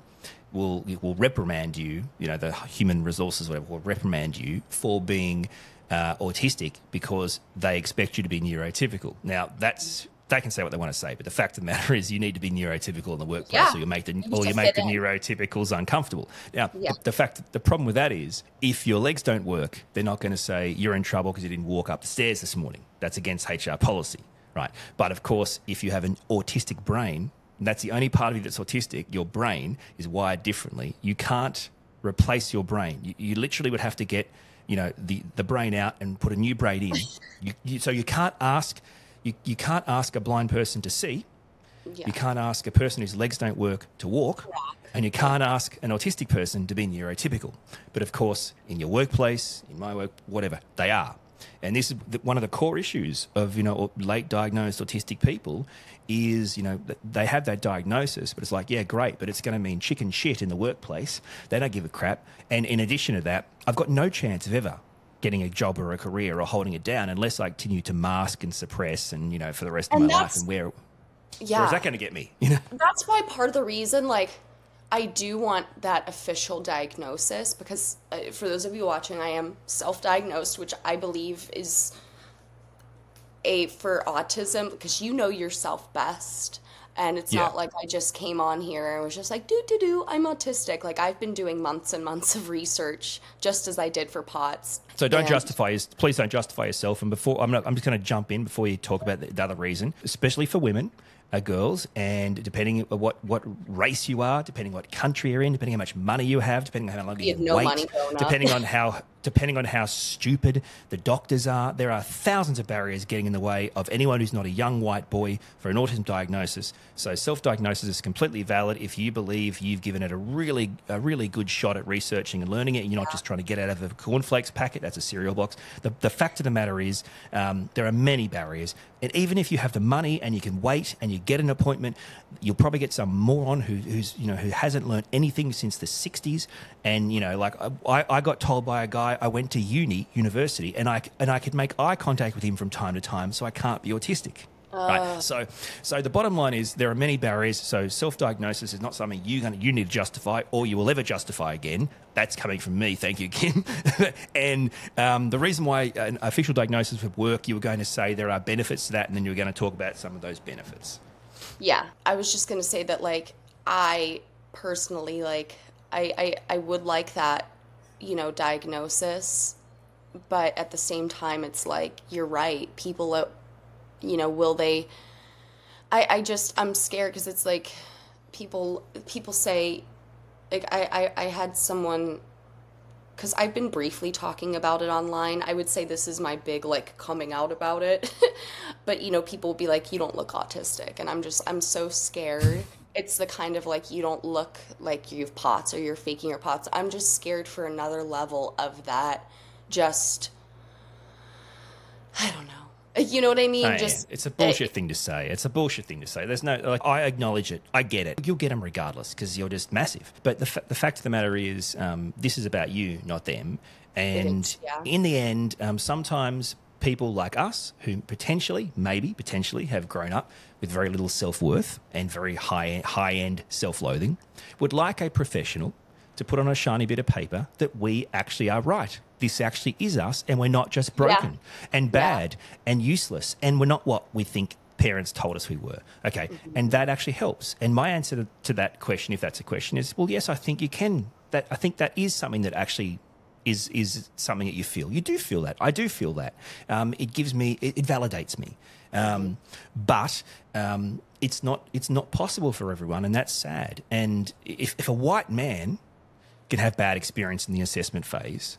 will will reprimand you. You know, the human resources whatever will reprimand you for being uh, autistic because they expect you to be neurotypical. Now, that's they can say what they want to say, but the fact of the matter <laughs> is, you need to be neurotypical in the workplace, yeah. or you make the you or you make the in. neurotypicals uncomfortable. Now, yeah. the, the fact, the problem with that is, if your legs don't work, they're not going to say you're in trouble because you didn't walk up the stairs this morning. That's against HR policy, right? But of course, if you have an autistic brain, and that's the only part of you that's autistic. Your brain is wired differently. You can't replace your brain. You, you literally would have to get, you know, the the brain out and put a new brain in. You, you, so you can't ask you, you can't ask a blind person to see. Yeah. You can't ask a person whose legs don't work to walk. And you can't ask an autistic person to be neurotypical. But of course, in your workplace, in my work, whatever, they are. And this is one of the core issues of you know late diagnosed autistic people is you know they have that diagnosis, but it's like yeah, great, but it's going to mean chicken shit in the workplace. They don't give a crap. And in addition to that, I've got no chance of ever getting a job or a career or holding it down unless I continue to mask and suppress and you know for the rest of and my life and where yeah. where's that going to get me? <laughs> You know? That's why part of the reason like I do want that official diagnosis because uh, for those of you watching I am self-diagnosed which I believe is a for autism because you know yourself best and it's yeah. not like I just came on here and was just like, do, do, do, I'm autistic. Like, I've been doing months and months of research just as I did for POTS. So don't and justify, please don't justify yourself. And before, I'm, not, I'm just going to jump in before you talk about the, the other reason, especially for women are girls, and depending uh, what what race you are, depending what country you're in, depending how much money you have, depending on how long you, you no wait, depending on how depending on how stupid the doctors are, there are thousands of barriers getting in the way of anyone who's not a young white boy for an autism diagnosis. So self-diagnosis is completely valid if you believe you've given it a really a really good shot at researching and learning it, and you're not just trying to get out of a cornflakes packet That's a cereal box. The, the fact of the matter is, um, there are many barriers. And even if you have the money and you can wait and you get an appointment, you'll probably get some moron who, who's, you know, who hasn't learned anything since the 60s. And, you know, like I, I got told by a guy, I went to uni, university, and I, and I could make eye contact with him from time to time, so I can't be autistic. Right. Uh. So, so the bottom line is there are many barriers. So self-diagnosis is not something you gonna, you need to justify or you will ever justify again. That's coming from me. Thank you, Kim. <laughs> and um, the reason why an official diagnosis would work, you were going to say there are benefits to that, and then you were going to talk about some of those benefits. Yeah, I was just going to say that, like, I personally like, I, I, I would like that, you know, diagnosis, but at the same time, it's like you're right. People uh, you know, will they? I I just I'm scared because it's like people people say like I I, I had someone because I've been briefly talking about it online. I would say this is my big like coming out about it. <laughs> but you know, people will be like, "You don't look autistic," and I'm just I'm so scared. It's the kind of like you don't look like you have POTS or you're faking your POTS. I'm just scared for another level of that. Just I don't know. You know what I mean? Just it's a bullshit uh, thing to say. It's a bullshit thing to say. There's no like I acknowledge it. I get it. You'll get them regardless because you're just massive. But the the fact of the matter is, um, this is about you, not them. And yeah. in the end, um, sometimes people like us who potentially, maybe potentially, have grown up with very little self worth and very high high end self loathing, would like a professional to put on a shiny bit of paper that we actually are right this actually is us and we're not just broken yeah. and bad yeah. and useless and we're not what we think parents told us we were. Okay. Mm-hmm. And that actually helps. And my answer to that question, if that's a question, is well, yes, I think you can. That I think that is something that actually is is something that you feel. You do feel that. I do feel that. Um, it gives me. It, it validates me. Um, but um, it's not. It's not possible for everyone, and that's sad. And if, if a white man can have bad experience in the assessment phase,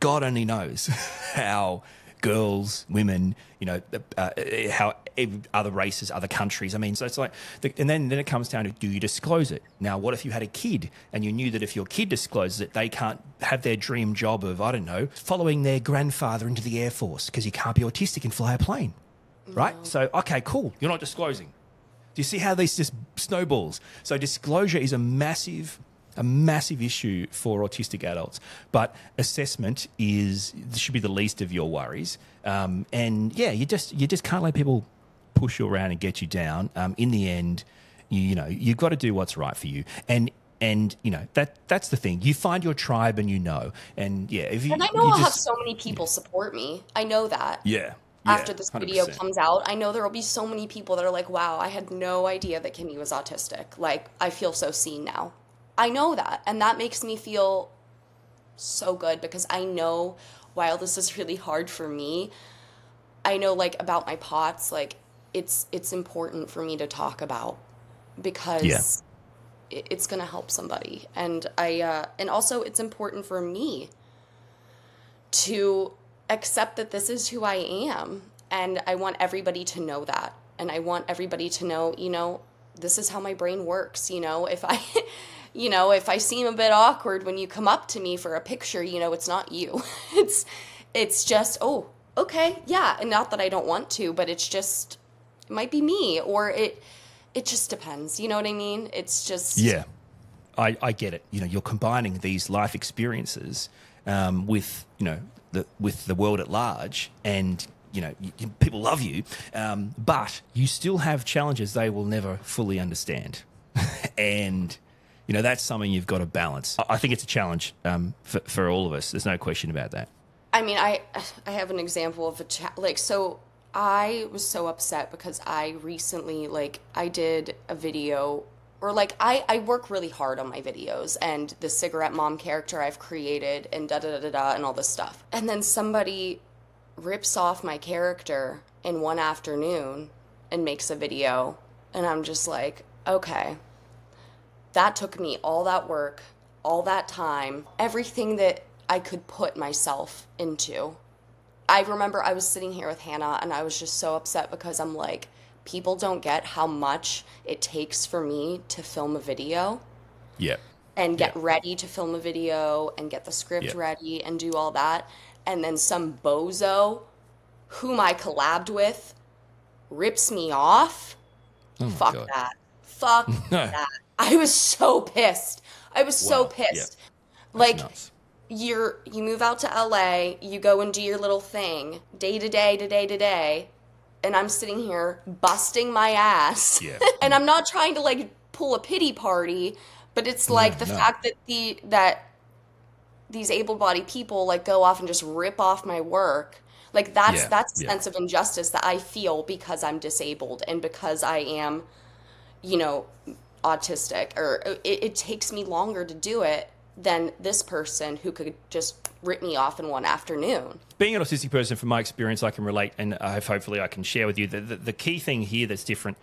God only knows <laughs> how girls, women, you know, uh, how other races, other countries. I mean, so it's like, the, and then, then it comes down to do you disclose it? Now, what if you had a kid and you knew that if your kid discloses it, they can't have their dream job of, I don't know, following their grandfather into the Air Force because you can't be autistic and fly a plane, right? So, okay, cool. You're not disclosing. Do you see how this just snowballs? So, disclosure is a massive a massive issue for autistic adults. But assessment is should be the least of your worries. Um, and yeah, you just you just can't let people push you around and get you down. Um, in the end, you, you know you've got to do what's right for you. And and you know that that's the thing. You find your tribe, and you know. And yeah, if you and I know I'll just, have so many people yeah. support me. I know that. Yeah. Yeah, after this video 100%. comes out, I know there will be so many people that are like, "Wow, I had no idea that Kimmi was autistic." Like, I feel so seen now. I know that. And that makes me feel so good because I know while this is really hard for me, I know like about my POTS, like it's it's important for me to talk about because yeah. it, it's going to help somebody. And I uh and also it's important for me to accept that this is who I am and I want everybody to know that. And I want everybody to know, you know, this is how my brain works, you know, if I <laughs> you know, if I seem a bit awkward when you come up to me for a picture, you know, it's not you. <laughs> it's it's just, oh, okay, yeah, and not that I don't want to, but it's just it might be me or it it just depends. You know what I mean? It's just Yeah. I, I get it. You know, you're combining these life experiences um, with, you know, the with the world at large and you know, you, people love you, um, but you still have challenges they will never fully understand. <laughs> and you know that's something you've got to balance. I think it's a challenge um, for, for all of us. There's no question about that. I mean, I I have an example of a cha- like so. I was so upset because I recently like I did a video or like I, I work really hard on my videos and the cigarette mom character I've created and da da da da da and all this stuff. And then somebody rips off my character in one afternoon and makes a video and I'm just like, okay, that took me all that work, all that time, everything that I could put myself into. I remember I was sitting here with Hannah and I was just so upset because I'm like, people don't get how much it takes for me to film a video. Yeah. And get yeah. ready to film a video and get the script yeah. ready and do all that. and then some bozo whom I collabed with rips me off. Oh Fuck God. that. Fuck <laughs> that. I was so pissed. I was wow. so pissed. Yeah. Like nuts. you're you move out to LA, you go and do your little thing, day to day to day to day, and I'm sitting here busting my ass. Yeah. <laughs> and I'm not trying to like pull a pity party, but it's like no, the no. fact that the that these able-bodied people like go off and just rip off my work like that's yeah, that's a yeah. sense of injustice that I feel because I'm disabled and because I am, you know, autistic or it, it takes me longer to do it than this person who could just rip me off in one afternoon. Being an autistic person, from my experience, I can relate, and I hope hopefully I can share with you the, the, the key thing here that's different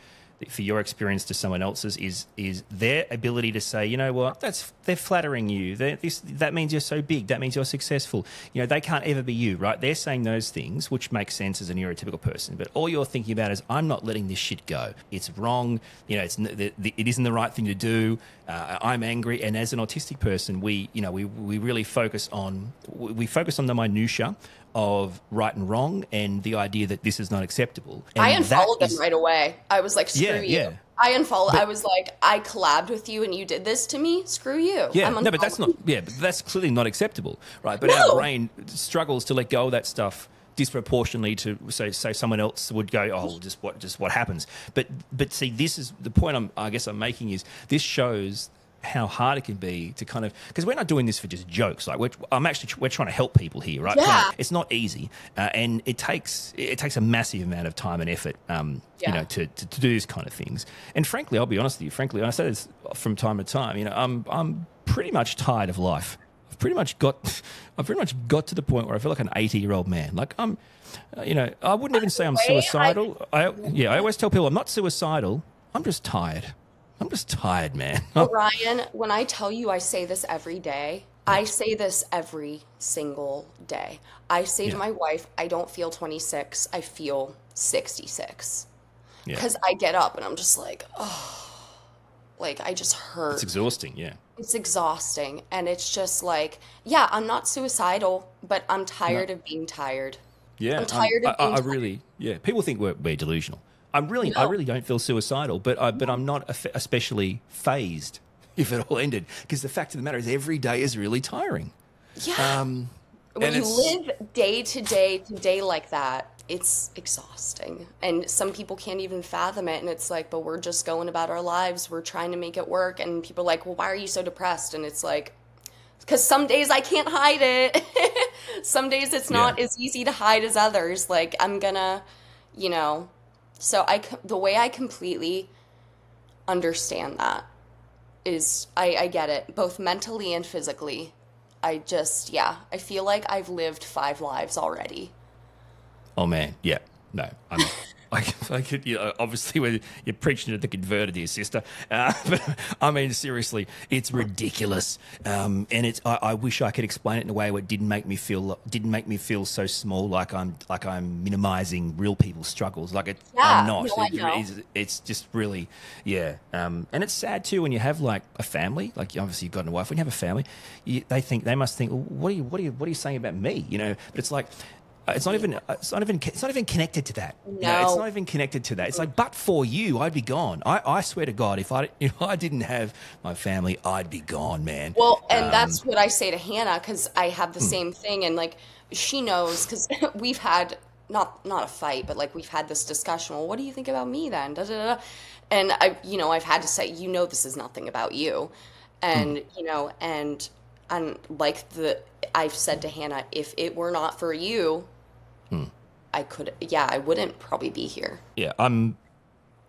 for your experience to someone else's is is their ability to say, you know what, that's they're flattering you. They're, this that means you're so big. That means you're successful. You know, they can't ever be you, right? They're saying those things, which makes sense as a neurotypical person. But all you're thinking about is, I'm not letting this shit go. It's wrong. You know, it's the, the, it isn't the right thing to do. Uh, I'm angry, and as an autistic person, we you know we we really focus on we focus on the minutia of right and wrong and the idea that this is not acceptable. And I unfollowed them is, right away. I was like, screw yeah, you. Yeah. I unfollowed. But, I was like, I collabed with you and you did this to me. Screw you. Yeah, no, but that's not. Yeah, but that's clearly not acceptable, right? But no. our brain struggles to let go of that stuff disproportionately to say say someone else would go oh just what just what happens but but see this is the point I'm I guess I'm making is this shows how hard it can be to kind of because we're not doing this for just jokes. Like we're, I'm actually we're trying to help people here, right? Yeah. To, it's not easy, uh, and it takes it takes a massive amount of time and effort, um, yeah. you know, to, to, to do these kind of things. And frankly, I'll be honest with you. Frankly, I say this from time to time. You know, I'm I'm pretty much tired of life. I've pretty much got <laughs> I've pretty much got to the point where I feel like an 80 year old man. Like I'm, uh, you know, I wouldn't even say I'm suicidal. I yeah, I always tell people I'm not suicidal. I'm just tired. I'm just tired, man. <laughs> Ryan, when I tell you I say this every day, I say this every single day. I say yeah. to my wife, I don't feel 26, I feel 66. Because yeah. I get up and I'm just like, oh, like I just hurt. It's exhausting, yeah. It's exhausting. And it's just like, yeah, I'm not suicidal, but I'm tired no. of being tired. Yeah. I'm tired I'm, of being I, I really, yeah. People think we're, we're delusional. I'm really, no. I really don't feel suicidal, but I, but I'm not especially fazed <laughs> if it all ended because the fact of the matter is every day is really tiring. Yeah. Um, when you live day to day to day like that, it's exhausting. And some people can't even fathom it. And it's like, but we're just going about our lives. We're trying to make it work. And people are like, well, why are you so depressed? And it's like, because some days I can't hide it. <laughs> some days it's not yeah. as easy to hide as others. Like, I'm gonna, you know, so I the way I completely understand that is I, I get it both mentally and physically. I just yeah I feel like I've lived five lives already. Oh man, yeah, no, I'm. <laughs> I, I could, you know, obviously when you're preaching to the converted, dear sister. Uh, but <laughs> I mean, seriously, it's ridiculous, um, and it's. I, I, wish I could explain it in a way where it didn't make me feel didn't make me feel so small, like I'm like I'm minimizing real people's struggles. Like it, yeah, I'm not. No, it, it's, it's, just really, yeah. Um, and it's sad too when you have like a family, like obviously you've got a wife. When you have a family, you, they think they must think, well, what are you, what are you, what are you saying about me? You know, but it's like it's not even. Uh, it's not even. It's not even connected to that. No, you know, it's not even connected to that. It's like, but for you, I'd be gone. I, I swear to God, if I <laughs> if I didn't have my family, I'd be gone, man. Well, and um, that's what I say to Hannah because I have the hmm. same thing, and like she knows because <laughs> we've had not not a fight, but like we've had this discussion. Well, what do you think about me then? Da, da, da. And I, you know, I've had to say, you know, this is nothing about you, and hmm. you know, and and like the I've said to Hannah, if it were not for you, hmm. I could, yeah, I wouldn't probably be here. Yeah, I'm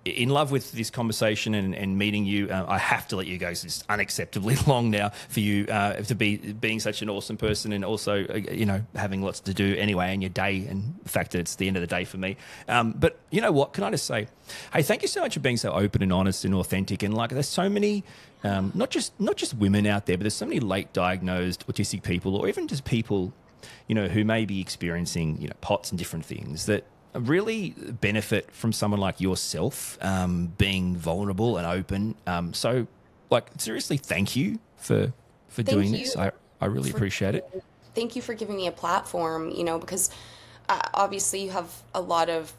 in love with this conversation and, and meeting you. Uh, I have to let you go. It's unacceptably <laughs> long now for you uh, to be being such an awesome person and also, uh, you know, having lots to do anyway in your day and the fact that it's the end of the day for me. Um, but you know what? Can I just say, hey, thank you so much for being so open and honest and authentic. And like, there's so many um, not just not just women out there, but there's so many late diagnosed autistic people, or even just people, you know, who may be experiencing you know POTS and different things that really benefit from someone like yourself um, being vulnerable and open. Um, so, like, seriously, thank you for for thank doing this. I I really appreciate it. thank you for giving me a platform, you know, because uh, obviously you have a lot of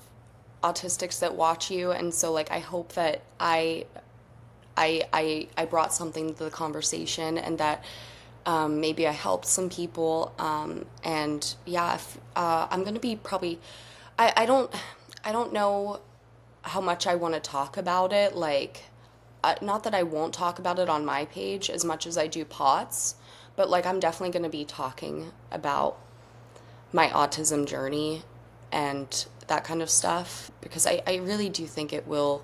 autistics that watch you and so like I hope that I I I I brought something to the conversation and that um, maybe I helped some people um, and yeah if, uh, I'm gonna be probably I, I don't I don't know how much I want to talk about it like uh, not that I won't talk about it on my page as much as I do POTS but like I'm definitely going to be talking about my autism journey and that kind of stuff because I, I really do think it will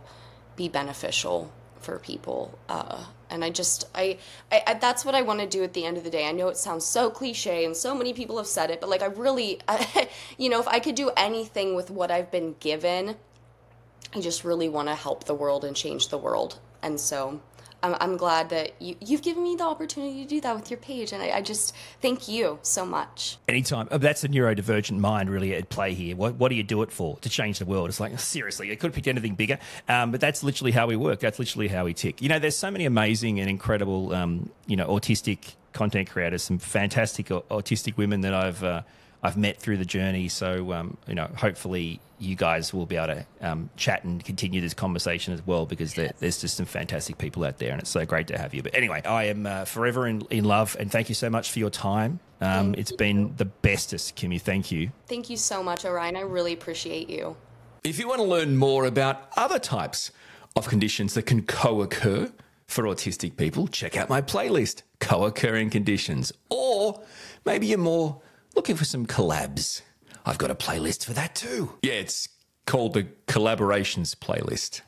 be beneficial for people uh, and i just I, I, I, that's what i want to do at the end of the day. I know it sounds so cliche and so many people have said it but like i really I, <laughs> you know if i could do anything with what i've been given i just really want to help the world and change the world. And so I'm, I'm glad that you, you've given me the opportunity to do that with your page. And I, I just thank you so much. Anytime. Oh, that's a neurodivergent mind really at play here. What, what do you do it for? To change the world. It's like, <laughs> seriously, it could have picked anything bigger. Um, but that's literally how we work. That's literally how we tick. You know, there's so many amazing and incredible, um, you know, autistic content creators, some fantastic autistic women that I've. Uh, I've met through the journey. So, um, you know, hopefully you guys will be able to um, chat and continue this conversation as well because there, there's just some fantastic people out there and it's so great to have you. But anyway, I am uh, forever in, in love and thank you so much for your time. Um, it's you. been the bestest, Kimmi. Thank you. Thank you so much, Orion. I really appreciate you. If you want to learn more about other types of conditions that can co occur for autistic people, check out my playlist, Co occurring Conditions. Or maybe you're more looking for some collabs. I've got a playlist for that too. Yeah, it's called the Collaborations playlist.